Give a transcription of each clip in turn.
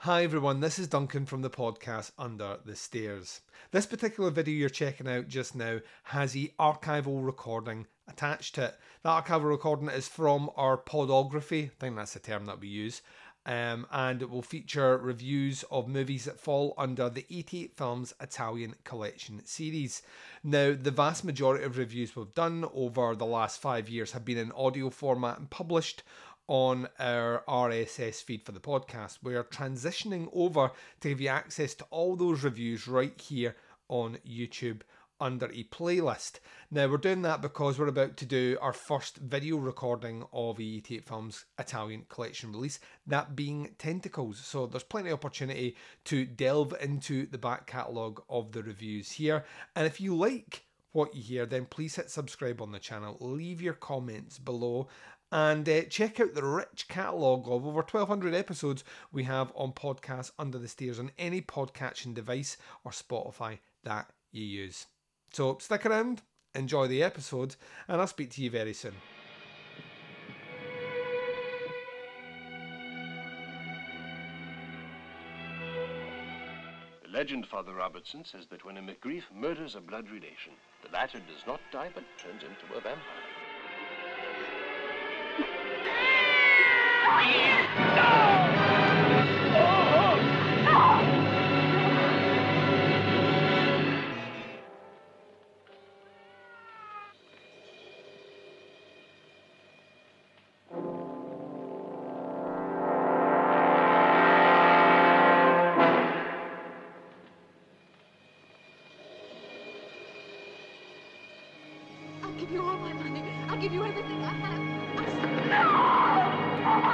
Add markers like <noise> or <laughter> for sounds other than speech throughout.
Hi everyone, this is Duncan from the podcast Under the Stairs. This particular video you're checking out just now has the archival recording attached to it. The archival recording is from our podography, I think that's the term that we use, um, and it will feature reviews of movies that fall under the 88 Films Italian Collection series. Now, the vast majority of reviews we've done over the last five years have been in audio format and published on our RSS feed for the podcast. We are transitioning over to give you access to all those reviews right here on YouTube under a playlist. Now, we're doing that because we're about to do our first video recording of a 88 Films Italian collection release, that being Tentacles. So, there's plenty of opportunity to delve into the back catalogue of the reviews here. And if you like, what you hear, then please hit subscribe on the channel, leave your comments below, and uh, check out the rich catalogue of over 1200 episodes we have on podcasts under the stairs on any podcatching device or Spotify that you use. So stick around, enjoy the episode, and I'll speak to you very soon. The legend, Father Robertson, says that when a McGrief murders a blood relation, the latter does not die but turns into a vampire. I'll give you all my money. I'll give you everything I have. I no! And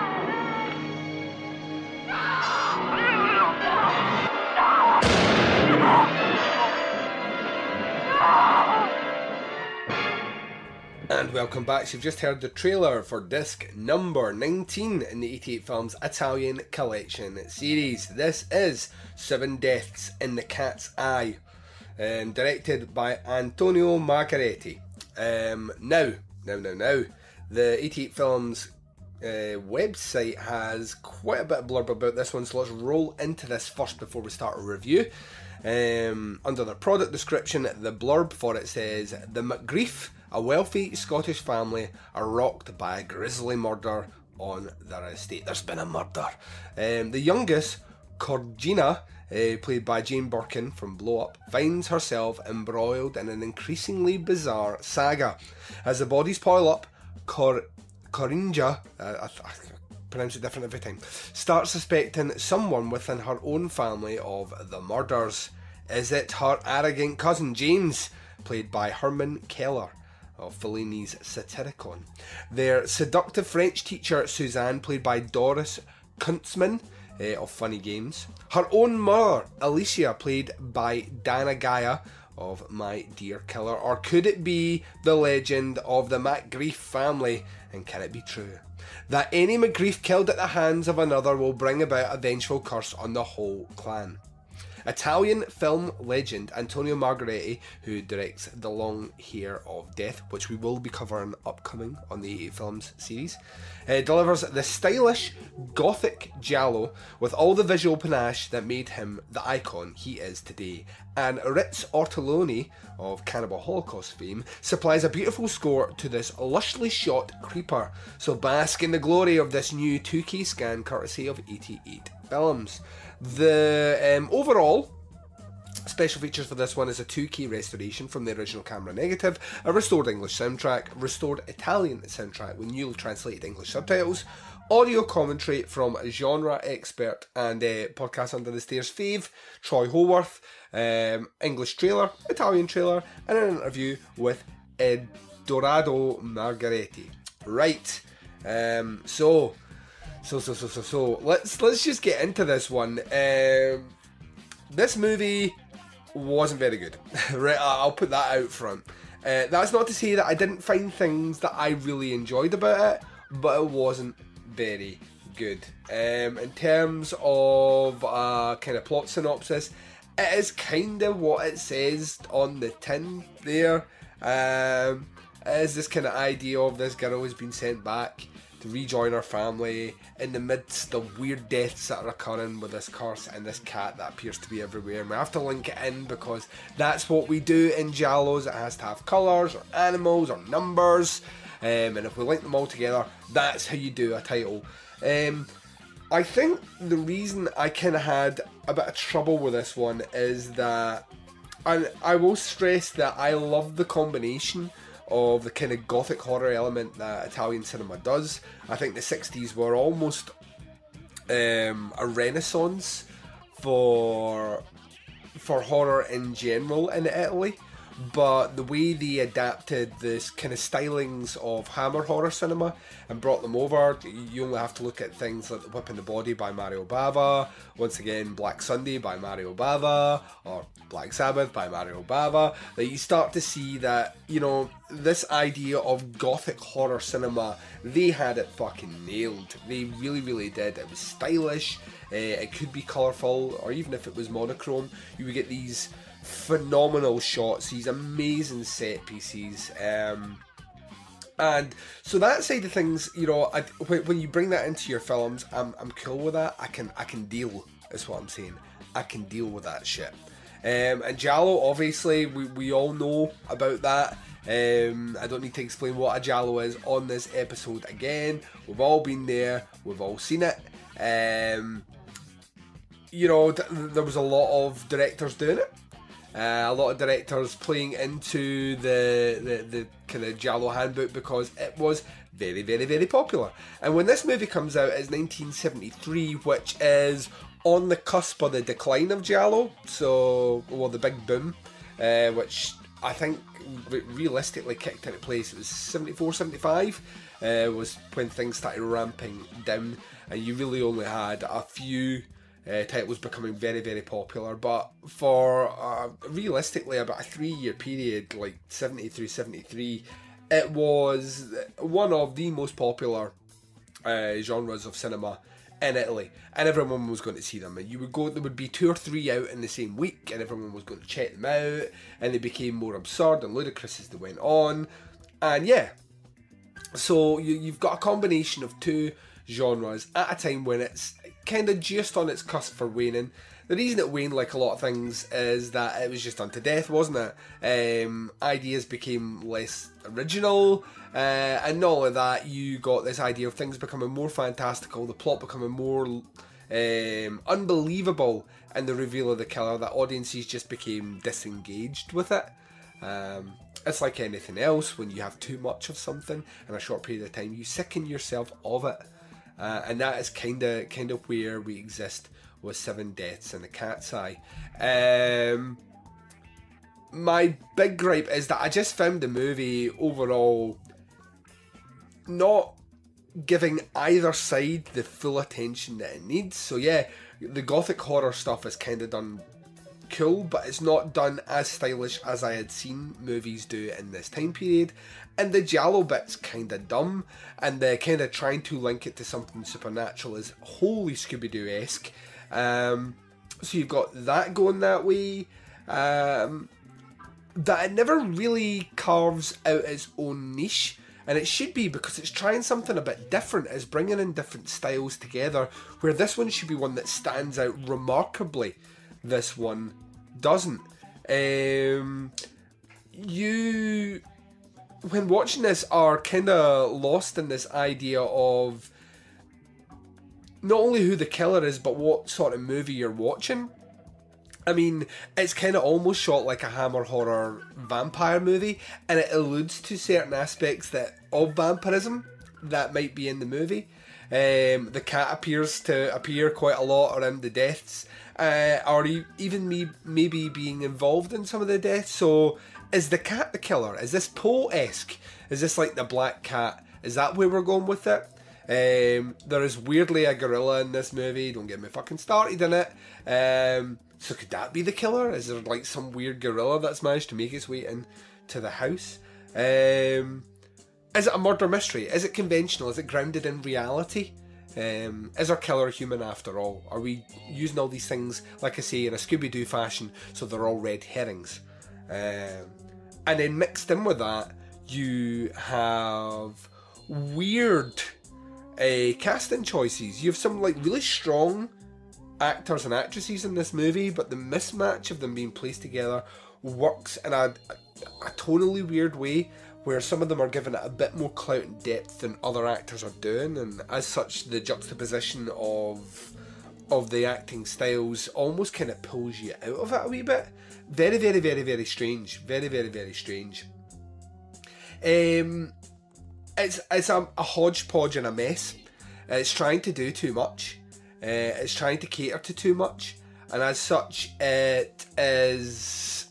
welcome back. You've just heard the trailer for disc number 19 in the 88 Films Italian Collection series. This is Seven Deaths in the Cat's Eye, um, directed by Antonio Margheriti. Um, now, now, now, now, the 88 Films uh, website has quite a bit of blurb about this one, so let's roll into this first before we start a review. Um, under the product description, the blurb for it says The McGrief, a wealthy Scottish family, are rocked by a grisly murder on their estate. There's been a murder. Um, the youngest, Corgina, uh, played by Jane Birkin from Blow Up, finds herself embroiled in an increasingly bizarre saga. As the bodies pile up, Cor- Corinja, uh, I, I pronounce it different every time, starts suspecting someone within her own family of the murders. Is it her arrogant cousin James, played by Herman Keller? Of Fellini's Satyricon. Their seductive French teacher Suzanne, played by Doris Kunstmann, eh, of Funny Games. Her own mother, Alicia, played by Dana Gaia of My Dear Killer. Or could it be the legend of the MacGrief family? And can it be true? That any MacGrief killed at the hands of another will bring about a vengeful curse on the whole clan. Italian film legend Antonio Margheriti, who directs The Long Hair of Death, which we will be covering upcoming on the Films series, uh, delivers the stylish gothic giallo with all the visual panache that made him the icon he is today. And Riz Ortolani of Cannibal Holocaust fame supplies a beautiful score to this lushly shot creeper. So bask in the glory of this new 2K scan courtesy of 88 Films. The um, overall Special features for this one is a 2K restoration from the original camera negative, a restored English soundtrack, restored Italian soundtrack with newly translated English subtitles, audio commentary from a genre expert and uh, podcast under the stairs fave Troy Howarth, um, English trailer, Italian trailer, and an interview with Edoardo Margheriti. Right, um, so so so so so so let's let's just get into this one. Um, this movie wasn't very good. <laughs> right, I'll put that out front. Uh, that's not to say that I didn't find things that I really enjoyed about it, but it wasn't very good. Um, in terms of uh, kind of plot synopsis, it is kind of what it says on the tin there. Um, it is this kind of idea of this girl who's been sent back to rejoin our family in the midst of weird deaths that are occurring with this curse and this cat that appears to be everywhere. And we have to link it in because that's what we do in Giallos. It has to have colours or animals or numbers. Um, and if we link them all together, that's how you do a title. Um, I think the reason I kind of had a bit of trouble with this one is that, and I will stress that I love the combination of the kind of gothic horror element that Italian cinema does. I think the 60s were almost um, a renaissance for for horror in general in Italy but the way they adapted this kind of stylings of Hammer horror cinema and brought them over, you only have to look at things like The Whip in the Body by Mario Bava, once again Black Sunday by Mario Bava, or Black Sabbath by Mario Bava, that you start to see that, you know, this idea of gothic horror cinema, they had it fucking nailed. They really, really did. It was stylish, uh, it could be colourful, or even if it was monochrome, you would get these phenomenal shots, these amazing set pieces. Um, and so that side of things, you know, I, when you bring that into your films, I'm, I'm cool with that. I can I can deal. Is what I'm saying. I can deal with that shit. Um, and Giallo, obviously, we, we all know about that. Um, I don't need to explain what a Giallo is on this episode again. We've all been there. We've all seen it. Um, you know, th- there was a lot of directors doing it. Uh, a lot of directors playing into the, the, the kind of Giallo handbook because it was very, very, very popular. And when this movie comes out, it's 1973, which is on the cusp of the decline of Giallo. So, well, the big boom, uh, which I think realistically kicked into place. It was 74, 75 uh, was when things started ramping down, and you really only had a few uh, titles becoming very, very popular. But for uh, realistically about a three year period, like 70 through 73, it was one of the most popular uh, genres of cinema in Italy, and everyone was going to see them. And you would go, there would be two or three out in the same week, and everyone was going to check them out, and they became more absurd and ludicrous as they went on. And yeah, so you, you've got a combination of two genres at a time when it's kind of just on its cusp for waning. The reason it waned, like a lot of things, is that it was just done to death, wasn't it? Um, ideas became less original, uh, and not only that, you got this idea of things becoming more fantastical, the plot becoming more um, unbelievable, and the reveal of the killer that audiences just became disengaged with it. Um, it's like anything else, when you have too much of something in a short period of time, you sicken yourself of it. Uh, and that is kind of kind of where we exist with Seven Deaths in the Cat's Eye. Um, my big gripe is that I just found the movie overall not giving either side the full attention that it needs. So yeah, the gothic horror stuff is kind of done cool, but it's not done as stylish as I had seen movies do in this time period. And the Giallo bit's kind of dumb, and they're kind of trying to link it to something supernatural is wholly Scooby Doo esque. Um, so you've got that going that way. Um, that it never really carves out its own niche. And it should be because it's trying something a bit different, it's bringing in different styles together, where this one should be one that stands out remarkably. This one doesn't. Um, you, when watching this, are kind of lost in this idea of not only who the killer is, but what sort of movie you're watching. I mean, it's kind of almost shot like a Hammer horror vampire movie, and it alludes to certain aspects that of vampirism that might be in the movie. Um, the cat appears to appear quite a lot around the deaths, uh, or even me maybe being involved in some of the deaths. So, is the cat the killer? Is this Poe esque? Is this like the black cat? Is that where we're going with it? Um, there is weirdly a gorilla in this movie. Don't get me fucking started in it. Um, so could that be the killer? Is there like some weird gorilla that's managed to make its way into the house? Um, is it a murder mystery? Is it conventional? Is it grounded in reality? Um, is our killer human after all? Are we using all these things, like I say, in a Scooby Doo fashion, so they're all red herrings? Um, and then mixed in with that, you have weird uh, casting choices. You have some like really strong actors and actresses in this movie, but the mismatch of them being placed together works in a, a, a tonally weird way where some of them are given a bit more clout and depth than other actors are doing, and as such, the juxtaposition of of the acting styles almost kind of pulls you out of it a wee bit. Very, very, very, very strange. Very, very, very strange. Um, it's it's a, a hodgepodge and a mess. It's trying to do too much. Uh, it's trying to cater to too much, and as such, it is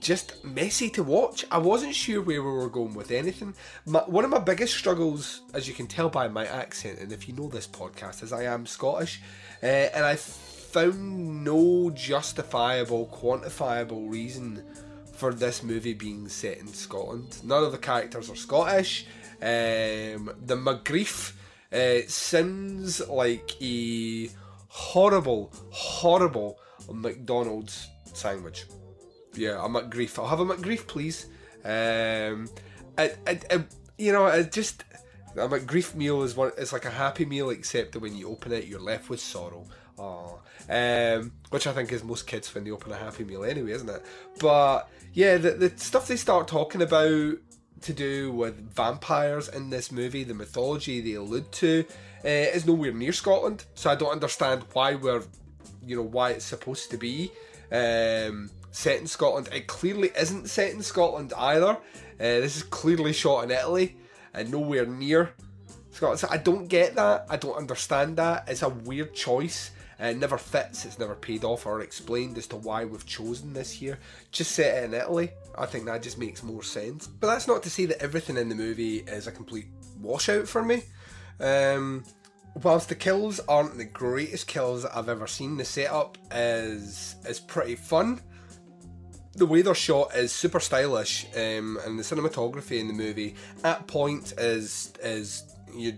just messy to watch. I wasn't sure where we were going with anything. My, one of my biggest struggles, as you can tell by my accent, and if you know this podcast, is I am Scottish, uh, and I found no justifiable, quantifiable reason for this movie being set in Scotland. None of the characters are Scottish. Um, the McGrief uh, sounds like a horrible, horrible McDonald's sandwich yeah, I'm a McGrief. I'll have a McGrief, please. Um, I, I, I, you know, it just a McGrief meal is one. It's like a happy meal, except that when you open it, you're left with sorrow. Oh, um, which I think is most kids when they open a happy meal anyway, isn't it? But yeah, the the stuff they start talking about to do with vampires in this movie, the mythology they allude to, uh, is nowhere near Scotland. So I don't understand why we're, you know, why it's supposed to be. Um, set in Scotland. It clearly isn't set in Scotland either. Uh, this is clearly shot in Italy and nowhere near Scotland. So I don't get that. I don't understand that. It's a weird choice. It never fits. It's never paid off or explained as to why we've chosen this here. Just set it in Italy. I think that just makes more sense. But that's not to say that everything in the movie is a complete washout for me. Um, whilst the kills aren't the greatest kills I've ever seen, the setup is is pretty fun the way they're shot is super stylish, um, and the cinematography in the movie at point is is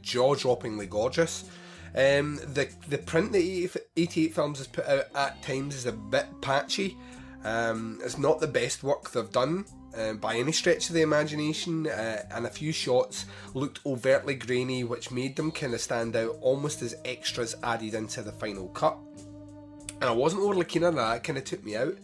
jaw droppingly gorgeous. Um, the the print that 88 Films has put out at times is a bit patchy. Um, it's not the best work they've done uh, by any stretch of the imagination, uh, and a few shots looked overtly grainy, which made them kind of stand out almost as extras added into the final cut. And I wasn't overly keen on that; it kind of took me out.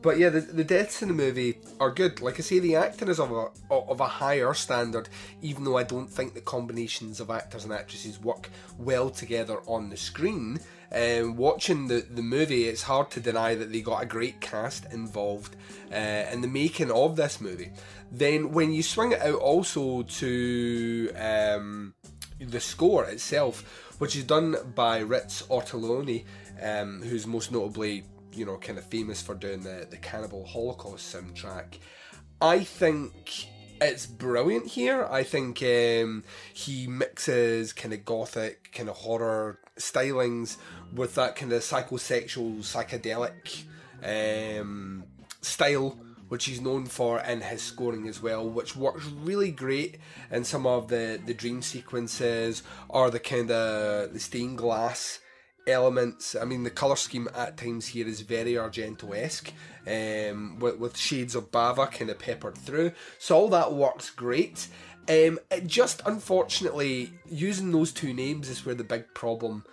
But yeah, the, the deaths in the movie are good. Like I say, the acting is of a of a higher standard, even though I don't think the combinations of actors and actresses work well together on the screen. Um, watching the, the movie, it's hard to deny that they got a great cast involved uh, in the making of this movie. Then, when you swing it out also to um, the score itself, which is done by Riz Ortolani, um, who's most notably you know, kind of famous for doing the, the Cannibal Holocaust soundtrack. I think it's brilliant here. I think um, he mixes kind of gothic, kind of horror stylings with that kind of psychosexual, psychedelic um, style, which he's known for in his scoring as well, which works really great in some of the, the dream sequences or the kind of the stained glass elements. I mean, the colour scheme at times here is very Argento esque, um, with, with, shades of Bava kind of peppered through. So all that works great. Um, it just unfortunately, using those two names is where the big problem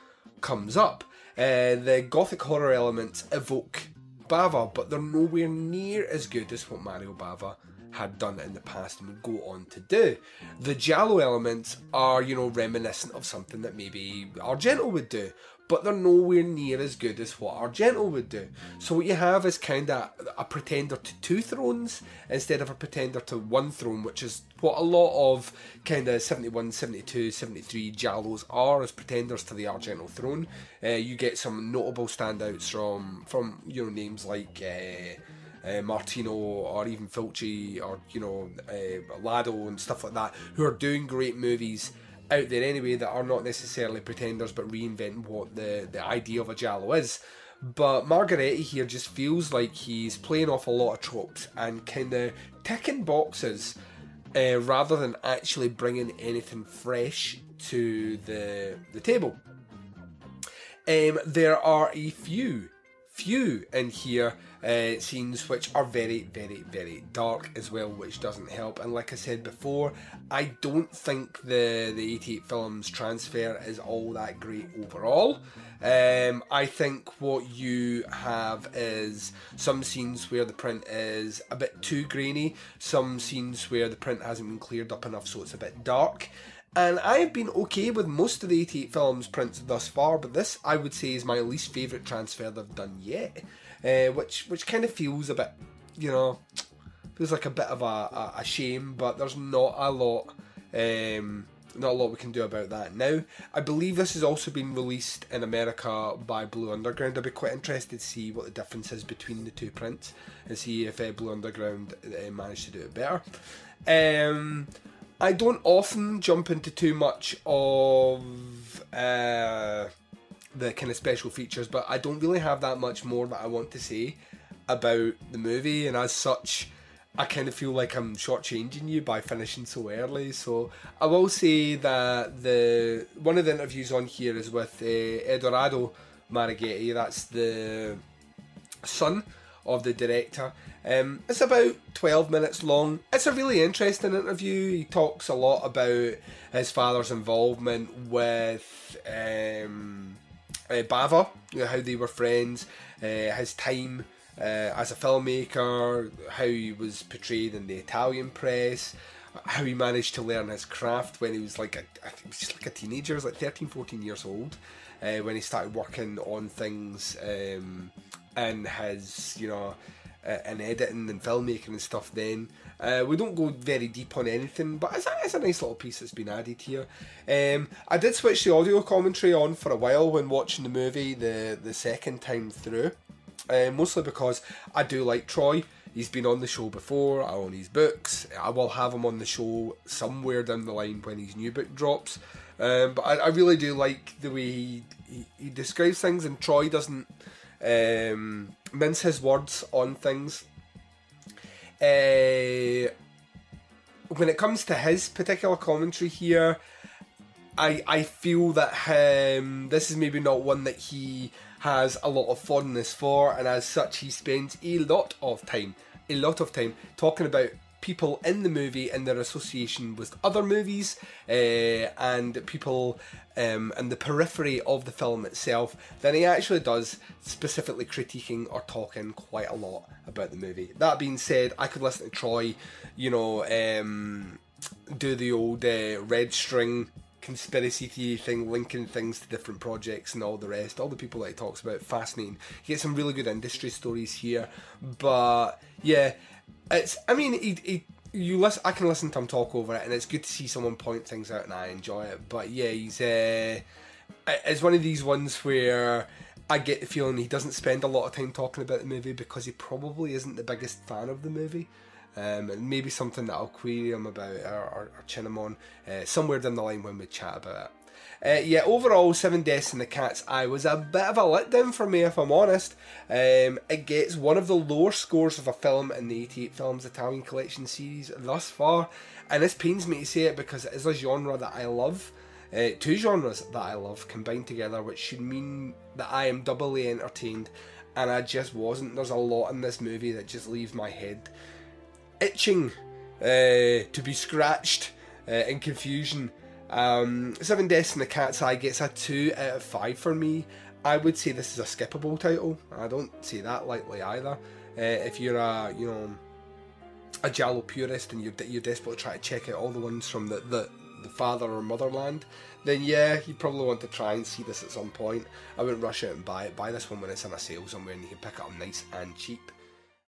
comes up. Uh, the gothic horror elements evoke Bava, but they're nowhere near as good as what Mario Bava had done in the past and would go on to do. The Giallo elements are, you know, reminiscent of something that maybe Argento would do, but they're nowhere near as good as what Argento would do. So what you have is kind of a pretender to two thrones instead of a pretender to one throne, which is what a lot of kind of 71, 72, 73 Giallos are as pretenders to the Argento throne. Uh, you get some notable standouts from from you know names like. Uh, uh, Martino or even Fulci or you know uh, Lado and stuff like that, who are doing great movies out there anyway that are not necessarily pretenders but reinvent what the, the idea of a Giallo is. But Margheriti here just feels like he's playing off a lot of tropes and kind of ticking boxes uh, rather than actually bringing anything fresh to the, the table. Um, there are a few, few in here uh, scenes which are very, very, very dark as well, which doesn't help. And like I said before, I don't think the the 88 films transfer is all that great overall. Um, I think what you have is some scenes where the print is a bit too grainy, some scenes where the print hasn't been cleared up enough, so it's a bit dark. And I've been okay with most of the 88 films prints thus far, but this I would say is my least favourite transfer they've done yet, uh, which which kind of feels a bit, you know, feels like a bit of a, a, a shame. But there's not a lot, um, not a lot we can do about that now. I believe this has also been released in America by Blue Underground. I'd be quite interested to see what the difference is between the two prints and see if uh, Blue Underground uh, managed to do it better. Um, I don't often jump into too much of uh, the kind of special features, but I don't really have that much more that I want to say about the movie, and as such, I kind of feel like I'm shortchanging you by finishing so early. So I will say that the one of the interviews on here is with uh, Edoardo Margheriti. That's the son of the director. Um, it's about 12 minutes long. It's a really interesting interview. He talks a lot about his father's involvement with um, uh, Bava, you know, how they were friends, uh, his time uh, as a filmmaker, how he was portrayed in the Italian press, how he managed to learn his craft when he was like a, I think was just like a teenager, he was like 13, 14 years old, when he started working on things um, in his, you know, uh, in editing and filmmaking and stuff then. Uh, we don't go very deep on anything, but it's a, it's a nice little piece that's been added here. Um, I did switch the audio commentary on for a while when watching the movie the, the second time through, uh, mostly because I do like Troy. He's been on the show before, I own his books. I will have him on the show somewhere down the line when his new book drops. Um, but I, I really do like the way he, he, he describes things, and Troy doesn't um, mince his words on things. Uh, when it comes to his particular commentary here, I I feel that um, this is maybe not one that he has a lot of fondness for, and as such, he spends a lot of time, a lot of time talking about people in the movie and their association with other movies uh, and people um, in the periphery of the film itself than he actually does specifically critiquing or talking quite a lot about the movie. That being said, I could listen to Troy, you know, um, do the old uh, red string conspiracy theory thing, linking things to different projects and all the rest. All the people that he talks about, fascinating. He gets some really good industry stories here, but yeah, it's. I mean, he, he you listen. I can listen to him talk over it, and it's good to see someone point things out, and I enjoy it. But yeah, he's. Uh, it's one of these ones where. I get the feeling he doesn't spend a lot of time talking about the movie because he probably isn't the biggest fan of the movie. Um, and maybe something that I'll query him about or, or, or chin him on uh, somewhere down the line when we chat about it. Uh, yeah, overall, Seven Deaths in the Cat's Eye was a bit of a letdown for me, if I'm honest. Um, it gets one of the lower scores of a film in the 88 Films Italian Collection series thus far, and this pains me to say it because it is a genre that I love. Uh, two genres that I love combined together, which should mean that I am doubly entertained, and I just wasn't. There's a lot in this movie that just leaves my head itching uh, to be scratched uh, in confusion. Um, Seven Deaths in the Cat's Eye gets a 2 out of 5 for me. I would say this is a skippable title. I don't say that lightly either. Uh, if you're a, you know, a Giallo purist and you're, you're desperate to try to check out all the ones from the, the, the father or motherland, then yeah, you probably want to try and see this at some point. I wouldn't rush out and buy it. Buy this one when it's on a sale somewhere and you can pick it up nice and cheap.